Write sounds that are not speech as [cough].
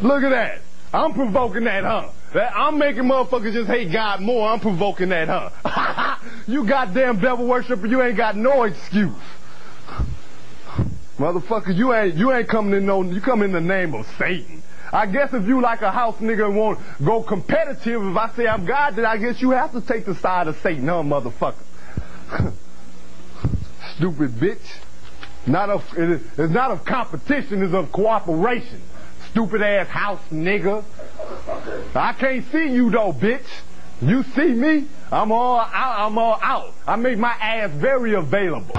Look at that. I'm provoking that, huh? That I'm making motherfuckers just hate God more. I'm provoking that, huh? [laughs] you goddamn devil worshiper, you ain't got no excuse. Motherfucker, you ain't you ain't coming in no you come in the name of Satan. I guess if you like a house nigga and want go competitive, if I say I'm God, then I guess you have to take the side of Satan, huh, motherfucker? [laughs] Stupid bitch. Not of it's not of competition, it's of cooperation. Stupid ass house nigga. I can't see you though, bitch. You see me? I'm all out. I'm all out. I make my ass very available.